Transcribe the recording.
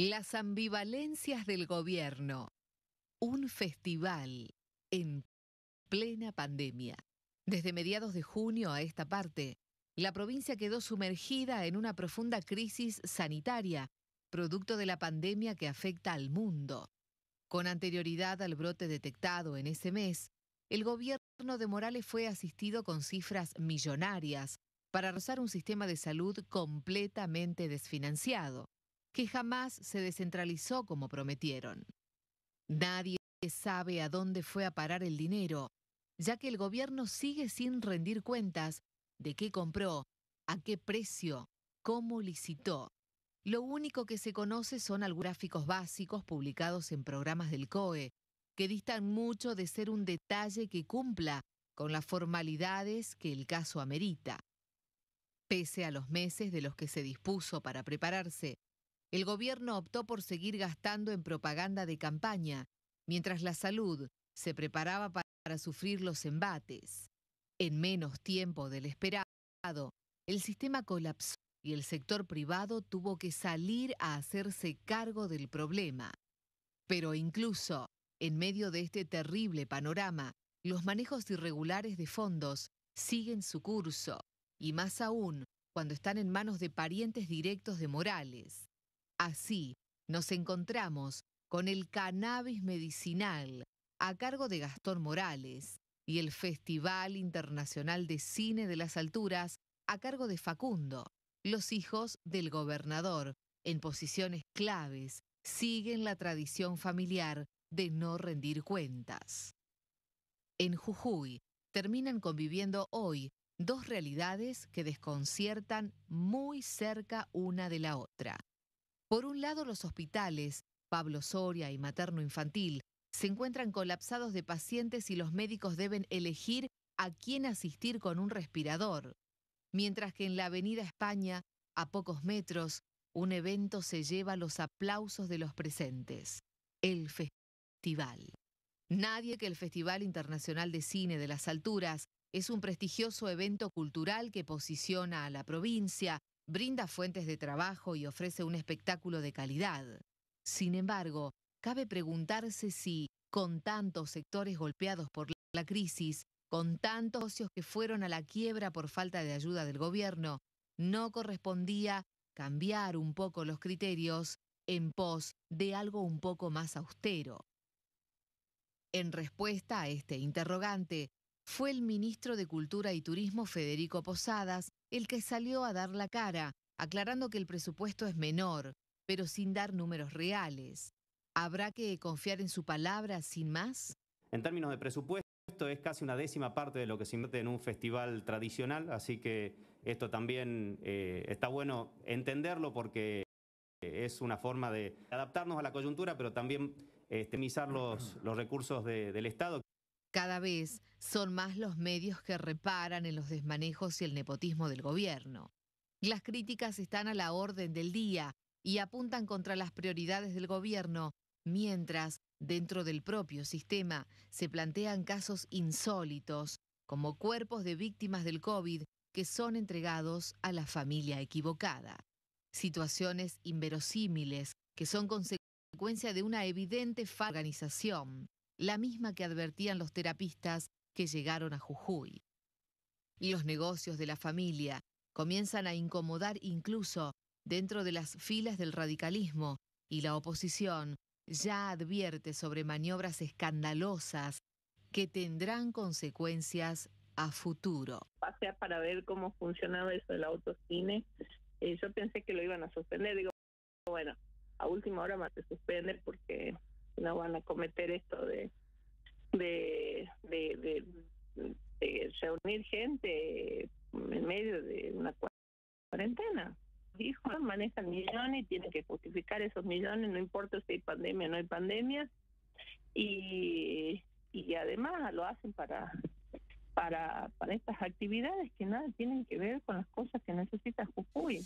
Las ambivalencias del gobierno. Un festival en plena pandemia. Desde mediados de junio a esta parte, la provincia quedó sumergida en una profunda crisis sanitaria, producto de la pandemia que afecta al mundo. Con anterioridad al brote detectado en ese mes, el gobierno de Morales fue asistido con cifras millonarias para rozar un sistema de salud completamente desfinanciado que jamás se descentralizó como prometieron. Nadie sabe a dónde fue a parar el dinero, ya que el gobierno sigue sin rendir cuentas de qué compró, a qué precio, cómo licitó. Lo único que se conoce son algunos gráficos básicos publicados en programas del COE, que distan mucho de ser un detalle que cumpla con las formalidades que el caso amerita. Pese a los meses de los que se dispuso para prepararse, el gobierno optó por seguir gastando en propaganda de campaña, mientras la salud se preparaba para sufrir los embates. En menos tiempo del esperado, el sistema colapsó y el sector privado tuvo que salir a hacerse cargo del problema. Pero incluso en medio de este terrible panorama, los manejos irregulares de fondos siguen su curso, y más aún cuando están en manos de parientes directos de Morales. Así, nos encontramos con el cannabis medicinal a cargo de Gastón Morales y el Festival Internacional de Cine de las Alturas a cargo de Facundo. Los hijos del gobernador, en posiciones claves, siguen la tradición familiar de no rendir cuentas. En Jujuy terminan conviviendo hoy dos realidades que desconciertan muy cerca una de la otra. Por un lado, los hospitales, Pablo Soria y Materno Infantil, se encuentran colapsados de pacientes y los médicos deben elegir a quién asistir con un respirador. Mientras que en la Avenida España, a pocos metros, un evento se lleva los aplausos de los presentes. El festival. Nadie que el Festival Internacional de Cine de las Alturas es un prestigioso evento cultural que posiciona a la provincia, brinda fuentes de trabajo y ofrece un espectáculo de calidad. Sin embargo, cabe preguntarse si, con tantos sectores golpeados por la crisis, con tantos socios que fueron a la quiebra por falta de ayuda del gobierno, no correspondía cambiar un poco los criterios en pos de algo un poco más austero. En respuesta a este interrogante, fue el ministro de Cultura y Turismo Federico Posadas el que salió a dar la cara, aclarando que el presupuesto es menor, pero sin dar números reales. ¿Habrá que confiar en su palabra sin más? En términos de presupuesto, es casi una décima parte de lo que se invierte en un festival tradicional, así que esto también eh, está bueno entenderlo porque es una forma de adaptarnos a la coyuntura, pero también los, los recursos del Estado. Cada vez son más los medios que reparan en los desmanejos y el nepotismo del gobierno. Las críticas están a la orden del día y apuntan contra las prioridades del gobierno, mientras, dentro del propio sistema, se plantean casos insólitos, como cuerpos de víctimas del COVID que son entregados a la familia equivocada. Situaciones inverosímiles que son consecuencia de una evidente organización la misma que advertían los terapistas que llegaron a Jujuy. Los negocios de la familia comienzan a incomodar incluso dentro de las filas del radicalismo y la oposición ya advierte sobre maniobras escandalosas que tendrán consecuencias a futuro. Pasear para ver cómo funcionaba eso del autocine. Eh, yo pensé que lo iban a suspender. Digo, bueno, a última hora más se suspende porque no van a cometer esto de de, de, reunir gente en medio de una cuarentena. Dijo, manejan millones tienen que justificar esos millones, no importa si hay pandemia o no hay pandemia. Y, y además lo hacen para para, para estas actividades que nada tienen que ver con las cosas que necesita Jujuy.